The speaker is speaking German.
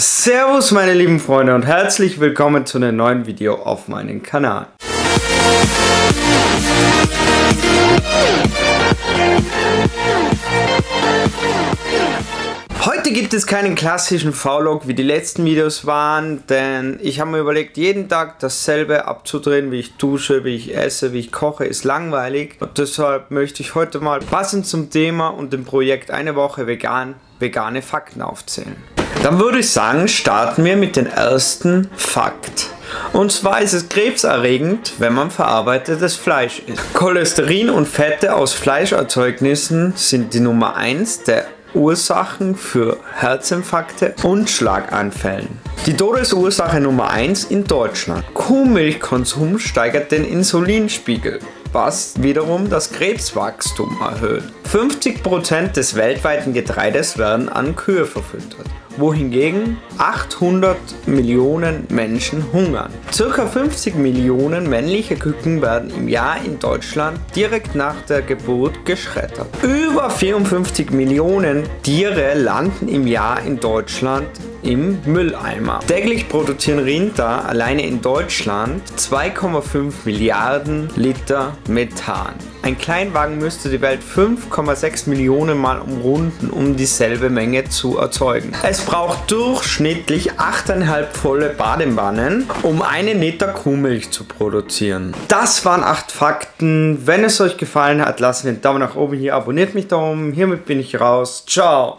Servus meine lieben Freunde und herzlich willkommen zu einem neuen Video auf meinem Kanal. Heute gibt es keinen klassischen Vlog wie die letzten Videos waren, denn ich habe mir überlegt, jeden Tag dasselbe abzudrehen, wie ich dusche, wie ich esse, wie ich koche, ist langweilig. Und deshalb möchte ich heute mal passend zum Thema und dem Projekt eine Woche vegan, vegane Fakten aufzählen. Dann würde ich sagen, starten wir mit dem ersten Fakt. Und zwar ist es krebserregend, wenn man verarbeitetes Fleisch isst. Cholesterin und Fette aus Fleischerzeugnissen sind die Nummer 1 der Ursachen für Herzinfarkte und Schlaganfällen. Die Todesursache Nummer 1 in Deutschland. Kuhmilchkonsum steigert den Insulinspiegel was wiederum das Krebswachstum erhöht. 50% des weltweiten Getreides werden an Kühe verfüttert wohingegen 800 Millionen Menschen hungern. Circa 50 Millionen männliche Küken werden im Jahr in Deutschland direkt nach der Geburt geschreddert. Über 54 Millionen Tiere landen im Jahr in Deutschland im Mülleimer. Täglich produzieren Rinder alleine in Deutschland 2,5 Milliarden Liter Methan. Ein Kleinwagen müsste die Welt 5,6 Millionen Mal umrunden, um dieselbe Menge zu erzeugen. Es braucht durchschnittlich 8,5 volle Badewannen, um einen Liter Kuhmilch zu produzieren. Das waren 8 Fakten. Wenn es euch gefallen hat, lasst mir einen Daumen nach oben hier, abonniert mich da oben. Hiermit bin ich raus. Ciao!